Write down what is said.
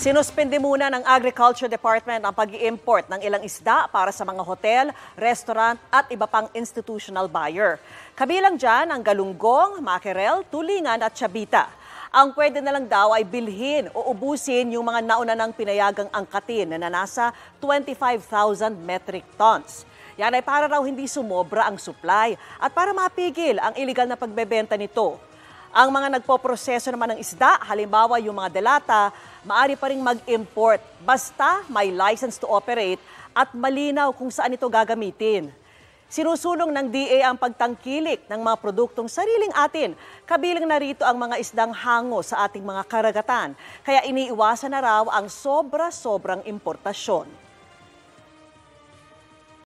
Sinuspende muna ng Agriculture Department ang pag import ng ilang isda para sa mga hotel, restaurant at iba pang institutional buyer. Kabilang dyan ang galunggong, mackerel, tulingan at chabita. Ang pwede na lang daw ay bilhin o ubusin yung mga nauna ng pinayagang angkatin na nasa 25,000 metric tons. Yan ay para raw hindi sumobra ang supply at para mapigil ang illegal na pagbebenta nito. Ang mga nagpoproseso naman ng isda, halimbawa yung mga delata, maari pa rin mag-import basta may license to operate at malinaw kung saan ito gagamitin. Sinusulong ng DA ang pagtangkilik ng mga produktong sariling atin. Kabilang na rito ang mga isdang hango sa ating mga karagatan. Kaya iniiwasan na raw ang sobra-sobrang importasyon.